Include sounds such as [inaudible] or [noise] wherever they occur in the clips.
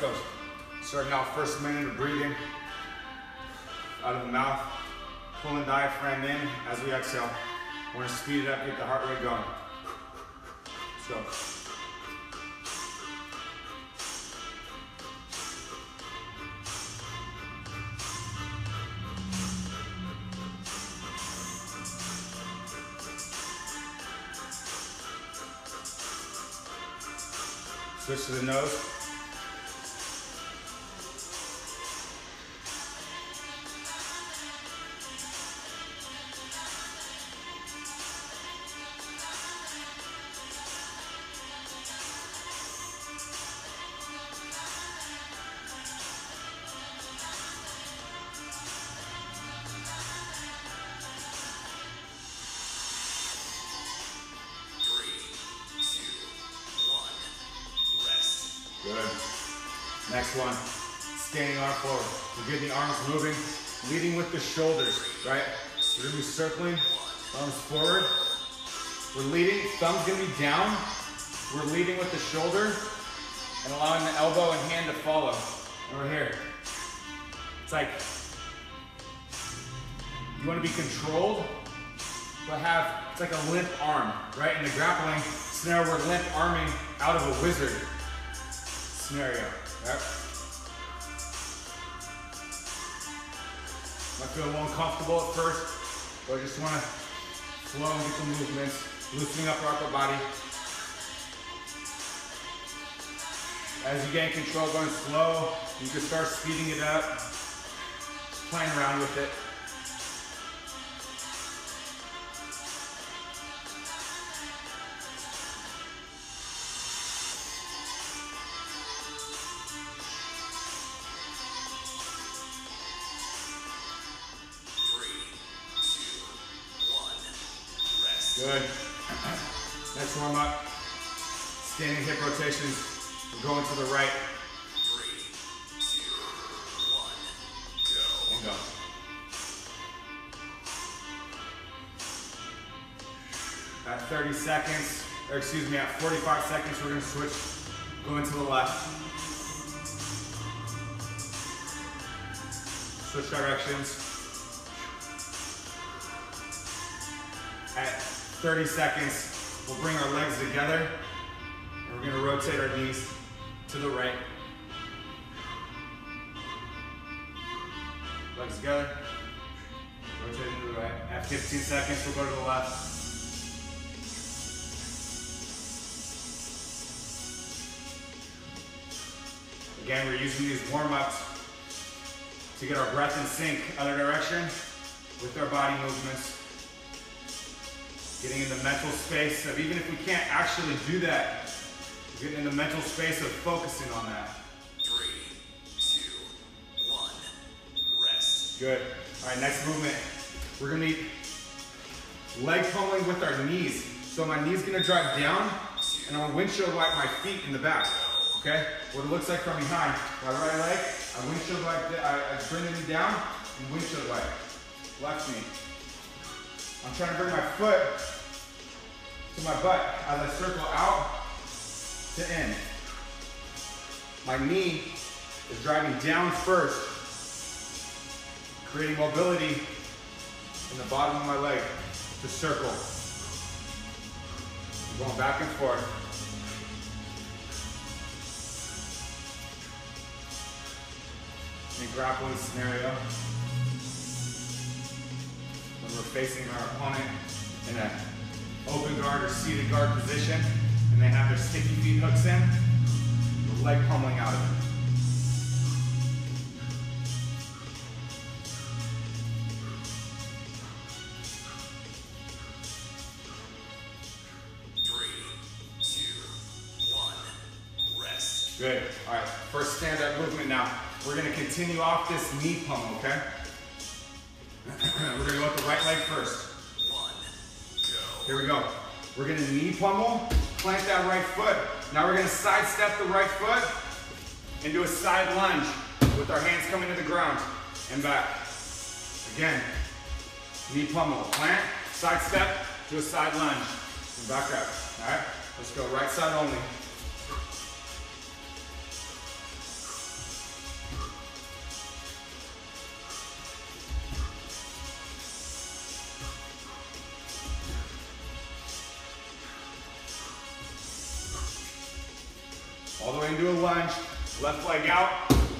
let's go. Starting out first minute of breathing out of the mouth, pulling diaphragm in as we exhale. We're gonna speed it up, get the heart rate going. Let's go. Switch to the nose. Next one, standing arm forward. We're getting the arms moving, leading with the shoulders, right? We're gonna be circling, arms forward. We're leading, thumb's gonna be down. We're leading with the shoulder and allowing the elbow and hand to follow. We're here. It's like, you wanna be controlled, but have, it's like a limp arm, right? In the grappling scenario, we're limp arming out of a whizzer scenario. Yep. Might feel a little uncomfortable at first, but I just want to slow and get the movements, loosening up our upper body. As you gain control, going slow, you can start speeding it up, playing around with it. Good. Next warm up. Standing hip rotations. We're going to the right. And go. At 30 seconds, or excuse me, at 45 seconds, we're gonna switch, going to the left. Switch directions. 30 seconds, we'll bring our legs together and we're gonna rotate our knees to the right. Legs together, rotate to the right. At 15 seconds, we'll go to the left. Again, we're using these warm-ups to get our breath in sync other direction with our body movements. Getting in the mental space of even if we can't actually do that, getting in the mental space of focusing on that. Three, two, one, rest. Good. All right, next movement. We're gonna need leg pulling with our knees. So my knee's gonna drive down, and I'm gonna windshield wipe my feet in the back. Okay? What it looks like from behind. My right leg, I windshield wipe, I, I bring the knee down, and windshield wipe. Left knee. I'm trying to bring my foot to my butt as I circle out to in. My knee is driving down first, creating mobility in the bottom of my leg to circle. I'm going back and forth. In grappling scenario, we're facing our opponent in an open guard or seated guard position, and they have their sticky feet hooks in, the leg pummeling out of it. Good. All right, first stand-up movement now. We're gonna continue off this knee pump, okay? We're gonna go with the right leg first. Here we go. We're gonna knee pummel, plant that right foot. Now we're gonna sidestep the right foot and do a side lunge with our hands coming to the ground and back. Again, knee pummel, plant, sidestep, do a side lunge, and back up. All right, let's go right side only. Left leg out.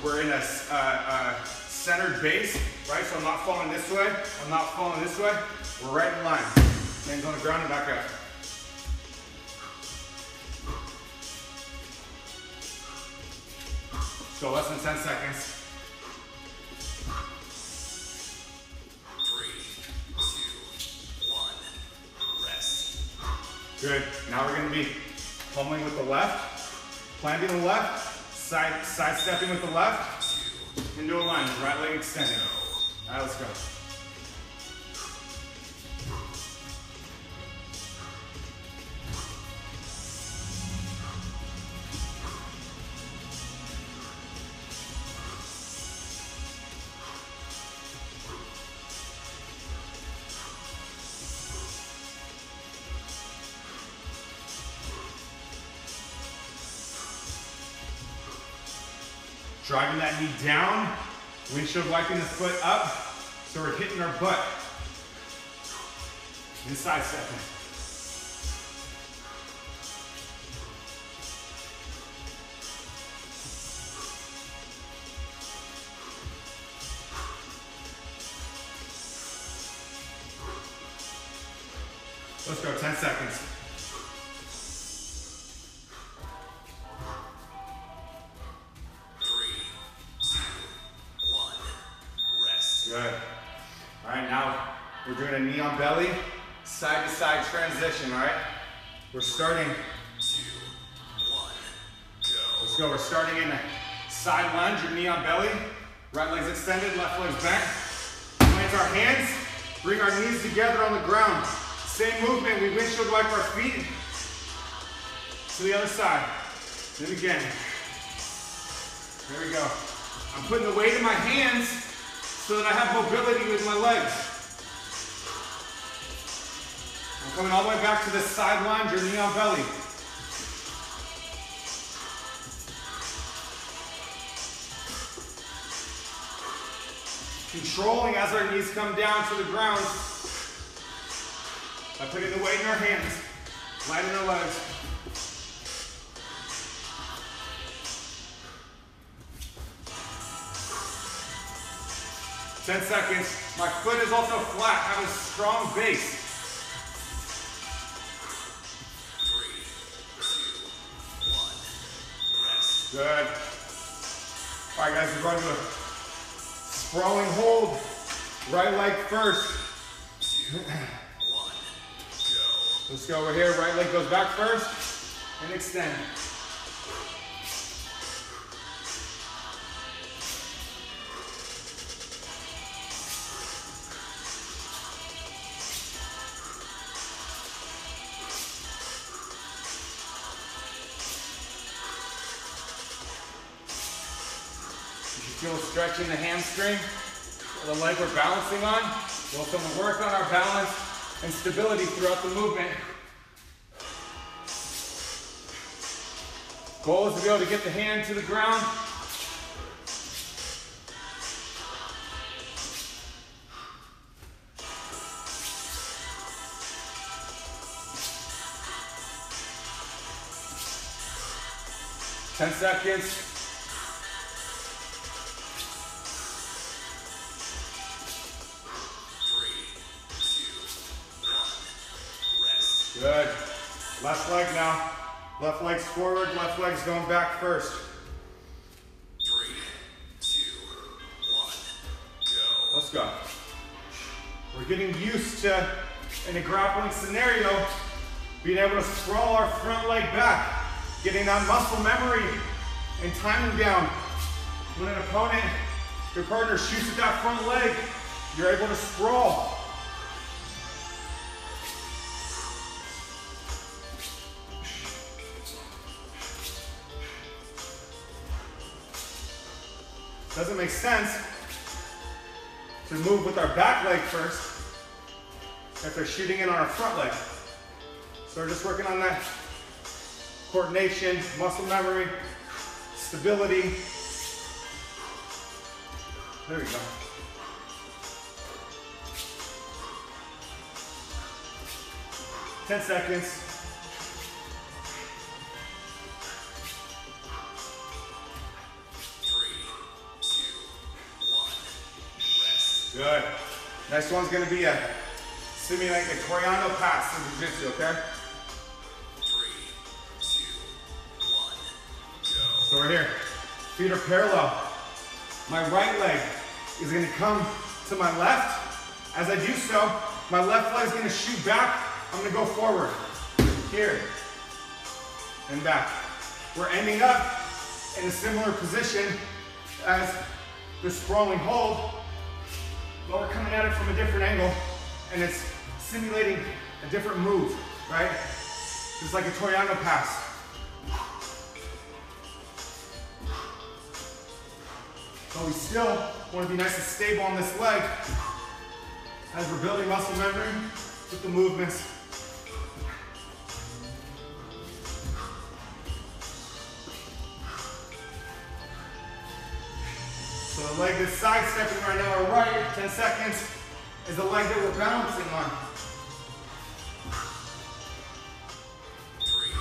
We're in a, uh, uh, centered base, right? So I'm not falling this way, I'm not falling this way. We're right in line. Hands on the ground and back up. So less than 10 seconds. Three, two, one. Rest. Good. Now we're gonna be pummeling with the left, planting the left, side side stepping with the left, into a lunge, right leg extended. All right, let's go. Driving that knee down, windshield wiping the foot up, so we're hitting our butt. Inside stepping. Transition, all right? We're starting. Go. let's go. We're starting in a side lunge, your knee on belly, right leg's extended, left leg's back. Plant our hands, bring our knees together on the ground. Same movement, we windshield wipe our feet to the other side. Then again. There we go. I'm putting the weight in my hands so that I have mobility with my legs. Coming all the way back to the sideline, your knee on belly. Controlling as our knees come down to the ground by putting the weight in our hands, light in our legs. Ten seconds. My foot is also flat. Have a strong base. Good. All right, guys, we're going to a sprawling hold. Right leg first. Two, one. Go. Let's go over here. Right leg goes back first and extend. Feel a stretch in the hamstring the leg we're balancing on. We'll come work on our balance and stability throughout the movement. Goal is to be able to get the hand to the ground. Ten seconds. Left leg now. Left leg's forward, left leg's going back first. Three, two, one. Go. Let's go. We're getting used to, in a grappling scenario, being able to sprawl our front leg back, getting that muscle memory and timing down. When an opponent, your partner shoots at that front leg, you're able to sprawl. Doesn't make sense to move with our back leg first if they're shooting in on our front leg. So we're just working on that coordination, muscle memory, stability. There we go. Ten seconds. Good. Next one's gonna be a simulate a Toreando pass in Jiu-Jitsu, okay? Three, two, one, go. So we're here. Feet are parallel. My right leg is gonna come to my left. As I do so, my left leg is gonna shoot back. I'm gonna go forward. Here. And back. We're ending up in a similar position as the sprawling hold, but we're coming at it from a different angle and it's simulating a different move, right? Just like a Toreando pass. But we still want to be nice and stable on this leg as we're building muscle memory with the movements. The leg that's sidestepping right now, right, 10 seconds, is the leg that we're balancing on. Three,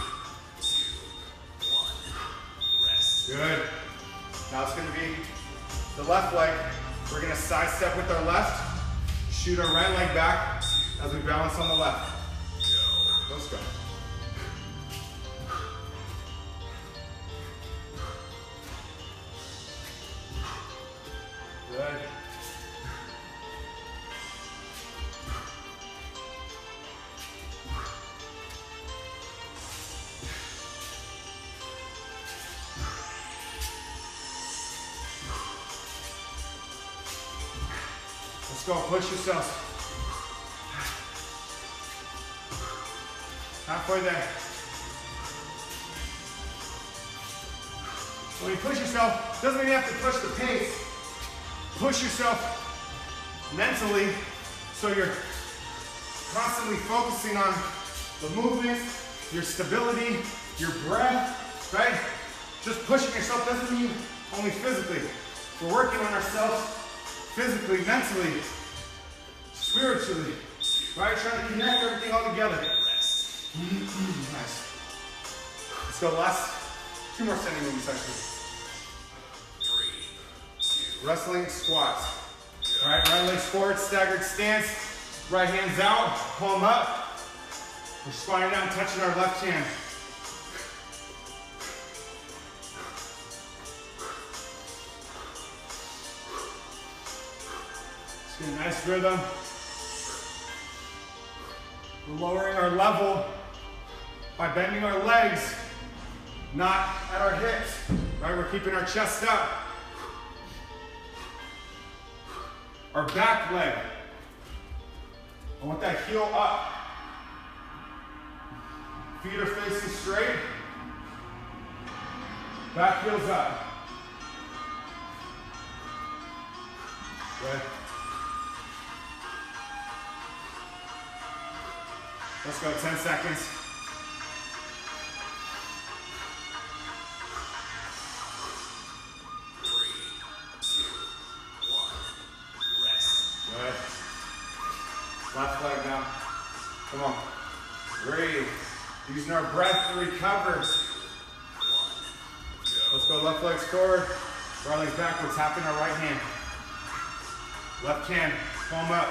two, one, rest. Good. Now it's gonna be the left leg. We're gonna sidestep with our left, shoot our right leg back as we balance on the left. Let's go. Good. Let's go, push yourself. Halfway there. When you push yourself, doesn't mean you have to push the pace. Push yourself mentally so you're constantly focusing on the movement, your stability, your breath, right? Just pushing yourself doesn't mean only physically. We're working on ourselves physically, mentally, spiritually, right? Trying to connect everything all together. Rest. Nice. Let's go last two more standing movements actually. Wrestling squats. All right, right legs forward, staggered stance. Right hands out, palm up. We're squatting down, touching our left hand. Just get a nice rhythm. We're lowering our level by bending our legs, not at our hips. Right, we're keeping our chest up. Our back leg. I want that heel up. Feet are facing straight. Back heels up. Good. Let's go, 10 seconds. Left leg now. Come on. Breathe. Using our breath to recover. Let's go left legs forward. Right legs backwards. Tapping our right hand. Left hand. Palm up.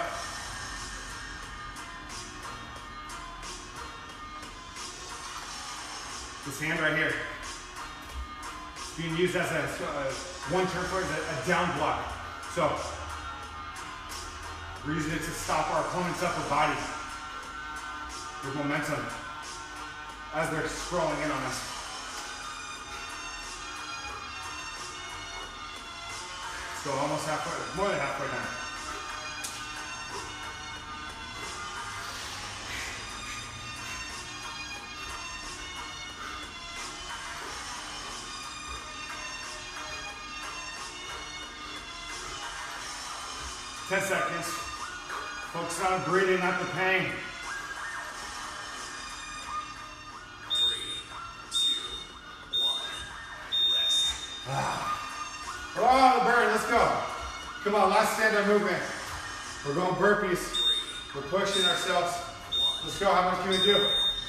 This hand right here. Being used as a, uh, one term for it is a, a down block. So we're using it to stop our opponent's upper body with momentum as they're scrolling in on us. So almost halfway, more than halfway done. Ten seconds. Focus on breathing, not the pain. Three, two, one, rest. Ah. Oh, the bird, let's go. Come on, last stand-up movement. We're going burpees. We're pushing ourselves. Let's go, how much can we do?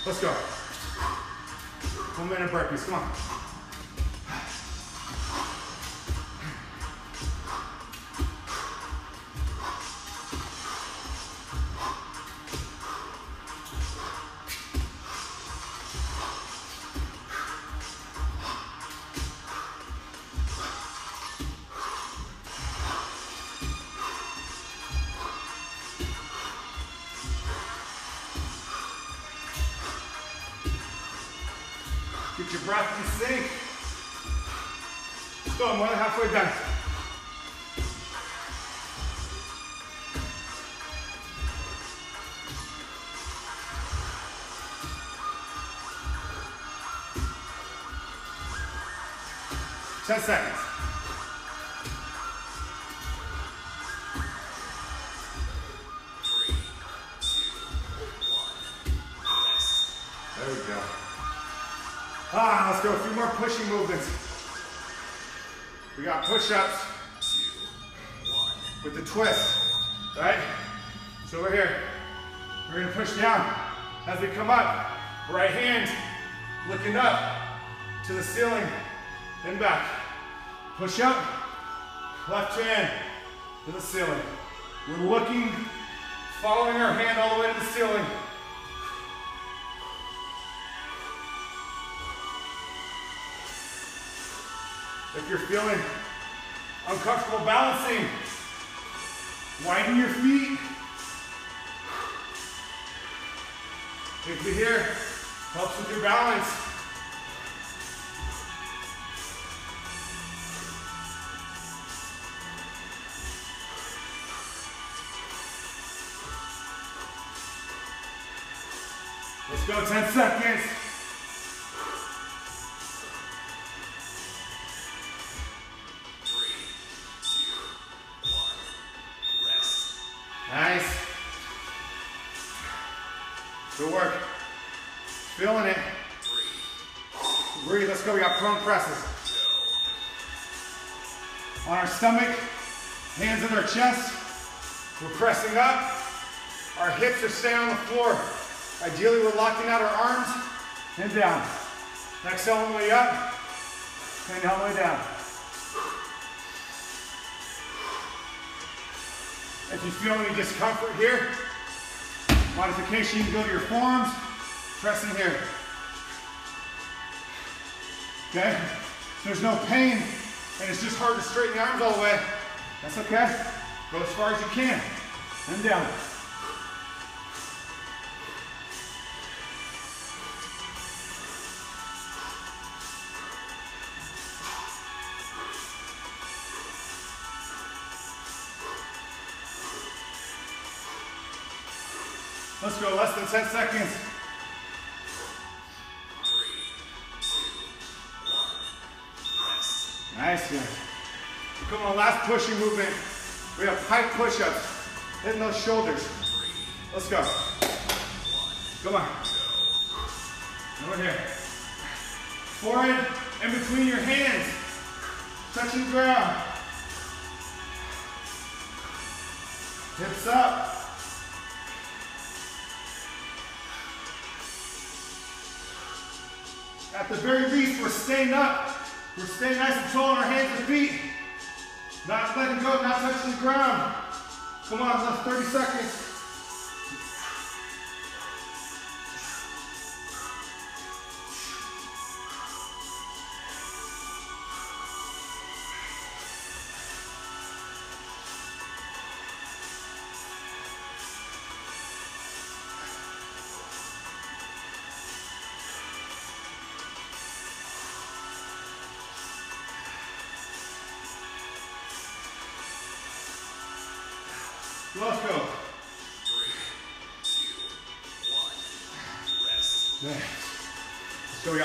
Let's go. One minute burpees, come on. 10 seconds. Three, two, one. There we go. Ah, let's go. A few more pushing movements. We got push-ups. With the twist, right? So we're here. We're gonna push down. As we come up, right hand looking up to the ceiling and back. Push up, left hand to the ceiling. We're looking, following our hand all the way to the ceiling. If you're feeling uncomfortable balancing, widen your feet. If you here, helps with your balance. Go, 10 seconds. Nice. Good work. Feeling it. Breathe. Let's go. We got prone presses. On our stomach, hands in our chest. We're pressing up. Our hips are staying on the floor. Ideally, we're locking out our arms and down. Exhale all the way up. Inhale all the way down. If you feel any discomfort here, modification, you can go to your forearms, pressing here. Okay? There's no pain and it's just hard to straighten the arms all the way, that's okay. Go as far as you can. And down. Let's go, less than 10 seconds. Nice, guys. Come on, last pushing movement. We have pike push-ups. Hitting those shoulders. Let's go. Come on. Over here. Forehead in between your hands. Touching the ground. Hips up. At the very least, we're staying up. We're staying nice and tall on our hands and feet. Not letting go, not touching the ground. Come on, left 30 seconds.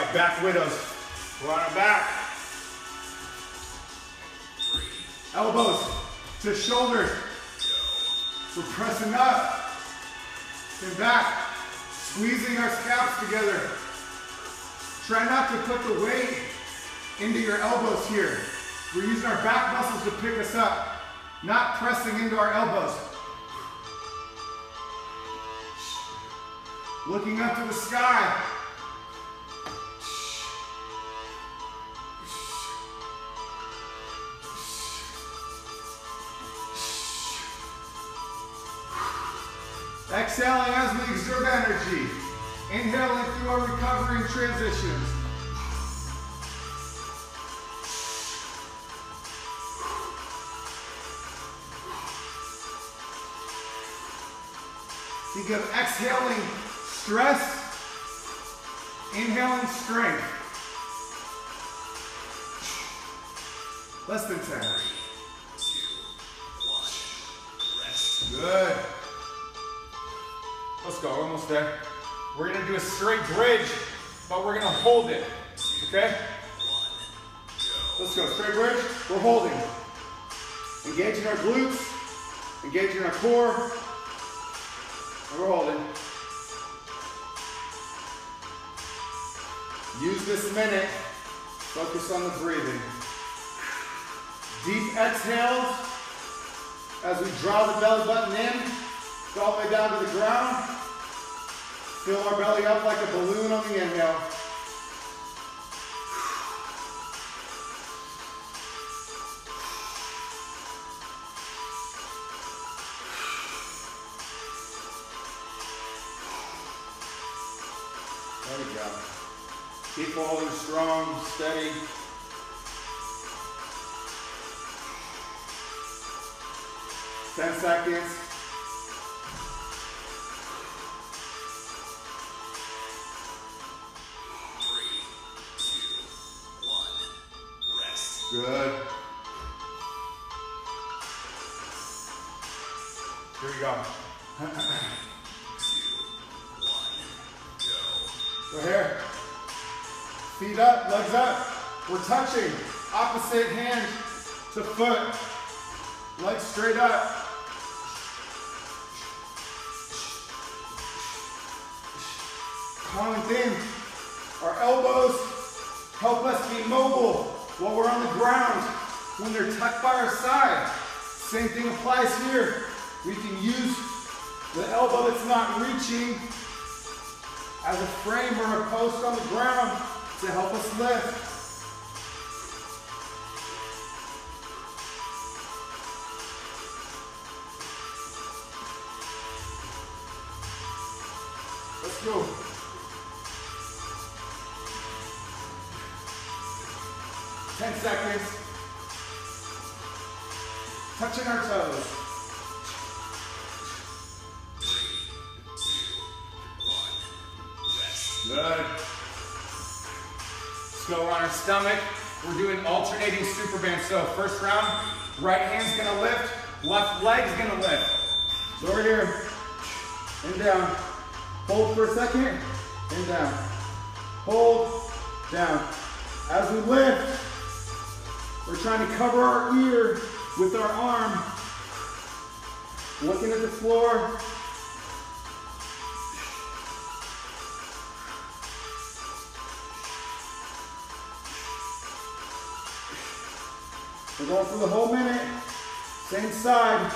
Got back widows. We're on our back. Elbows to shoulders. We're pressing up and back, squeezing our scaps together. Try not to put the weight into your elbows here. We're using our back muscles to pick us up, not pressing into our elbows. Looking up to the sky. Exhaling as we exert energy. Inhaling through our recovering transitions. Think of exhaling stress, inhaling strength. Less than 10. Two. One. Rest. Good. Let's go, almost there. We're gonna do a straight bridge, but we're gonna hold it, okay? Let's go, straight bridge, we're holding. Engaging our glutes, engaging our core, and we're holding. Use this minute, focus on the breathing. Deep exhales as we draw the belly button in, go all the way down to the ground. Fill our belly up like a balloon on the inhale. There we go. Keep holding strong, steady. Ten seconds. Go. Go. Here. Feet up, legs up. We're touching. Opposite hand to foot. Legs straight up. Common thing. Our elbows help us be mobile while we're on the ground. When they're tucked by our side. Same thing applies here. We can use the elbow that's not reaching as a frame or a post on the ground to help us lift. Let's go. Ten seconds. Touching our toes. Let's go on our stomach. We're doing alternating super. So first round, right hand's gonna lift, left leg's gonna lift. So over here, and down. Hold for a second, and down. Hold, down. As we lift, we're trying to cover our ear with our arm. Looking at the floor, We're going for the whole minute. Same side.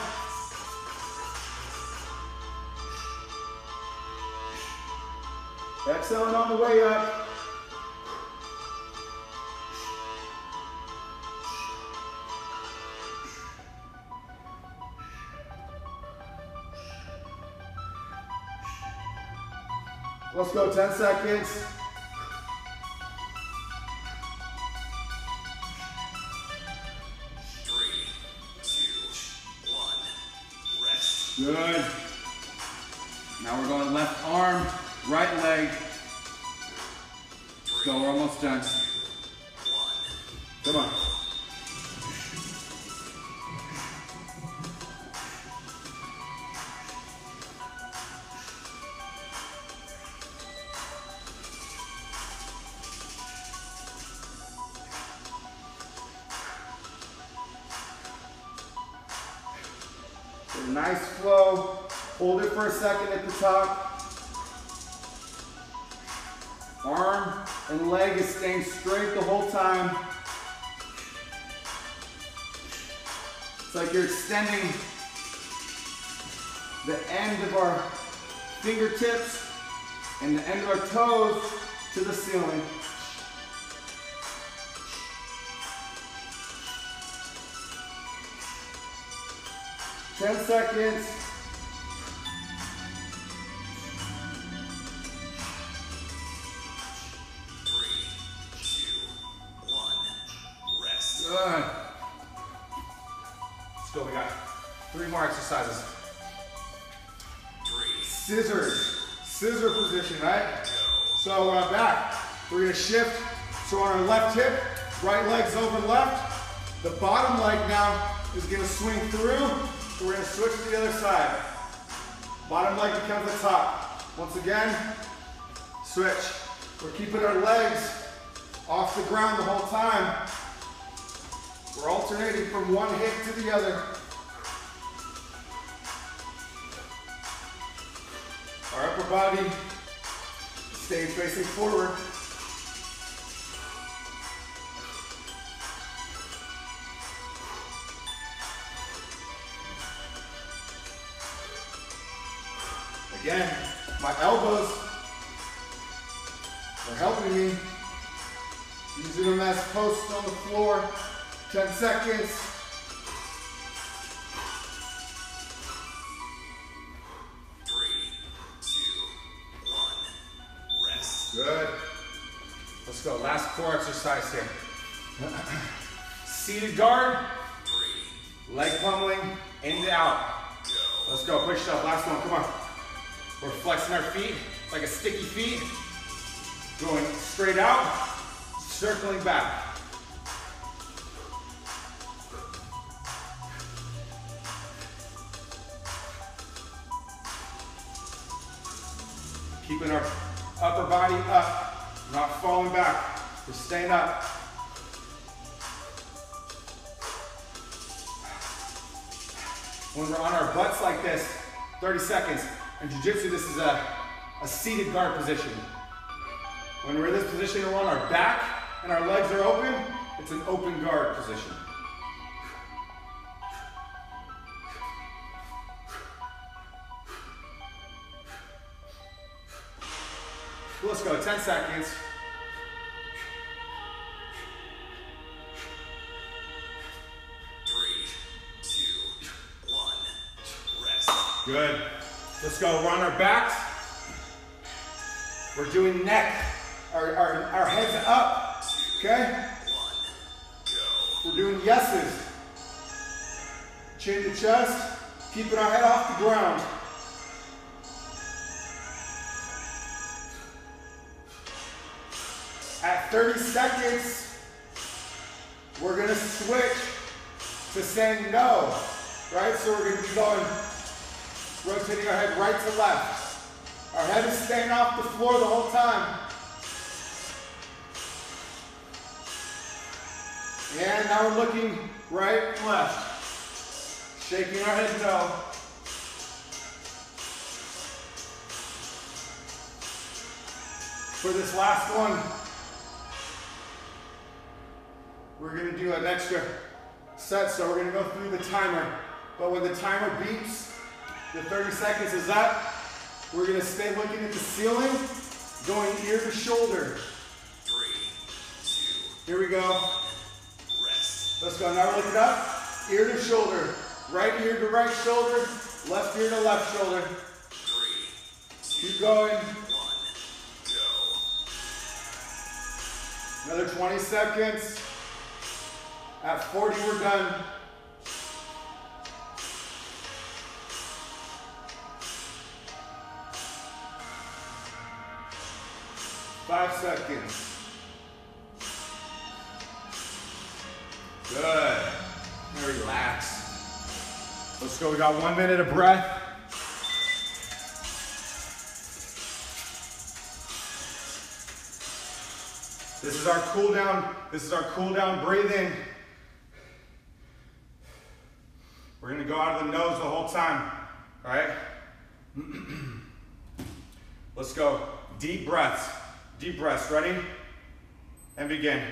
Exhaling on the way up. Let's go 10 seconds. Nice flow. Hold it for a second at the top. Arm and leg is staying straight the whole time. It's like you're extending the end of our fingertips and the end of our toes to the ceiling. Ten seconds. Three, two, one. Rest. Good. Let's go. We got three more exercises. Three, Scissors. Scissor position, right? So uh, back. We're gonna shift. So on our left hip, right leg's over left. The bottom leg now is gonna swing through, we're gonna switch to the other side. Bottom leg becomes the top. Once again, switch. We're keeping our legs off the ground the whole time. We're alternating from one hip to the other. Our upper body stays facing forward. Again, my elbows are helping me. Using them as posts on the floor. 10 seconds. Three, two, one. Rest. Good. Let's go. Last core exercise here. [clears throat] Seated guard, Three, leg pummeling, in and out. go. Let's go. Push it up. Last one. Come on. We're flexing our feet like a sticky feet. Going straight out, circling back. Keeping our upper body up, not falling back. We're staying up. When we're on our butts like this, 30 seconds. In jiu-jitsu, this is a, a seated guard position. When we're in this position we're on our back and our legs are open, it's an open guard position. Let's go, 10 seconds. Three, two, one. Rest. Good. Let's go. We're on our backs. We're doing neck. Our, our, our heads up. Okay? We're doing yeses. Chin to chest. Keeping our head off the ground. At 30 seconds, we're gonna switch to saying no. Right? So we're gonna be going rotating our head right to left. Our head is staying off the floor the whole time. And now we're looking right left. Shaking our head no. For this last one, we're gonna do an extra set, so we're gonna go through the timer. But when the timer beeps, the 30 seconds is up. We're gonna stay looking at the ceiling, going ear to shoulder. Three, two, Here we go. rest. Let's go. Now we're looking up, ear to shoulder. Right ear to right shoulder, left ear to left shoulder. Three, two, Keep going. one. Go. Another 20 seconds. At 40, we're done. Five seconds. Good. Now relax. Let's go. We got one minute of breath. This is our cool down. This is our cool down breathing. We're gonna go out of the nose the whole time. All right? [clears throat] Let's go. Deep breaths. Deep breaths. Ready? And begin.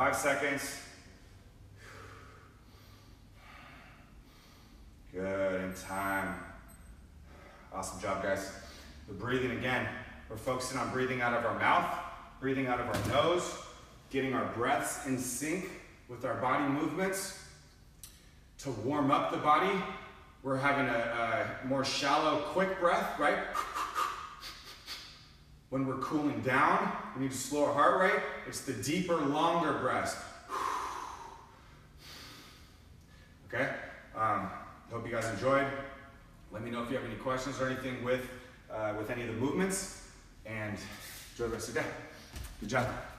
Five seconds. Good, in time. Awesome job, guys. The breathing again. We're focusing on breathing out of our mouth, breathing out of our nose, getting our breaths in sync with our body movements. To warm up the body, we're having a, a more shallow, quick breath, right? When we're cooling down, we need to slow our heart rate. It's the deeper, longer breaths. [sighs] Okay? Um, hope you guys enjoyed. Let me know if you have any questions or anything with, uh, with any of the movements. And enjoy the rest of the day. Good job.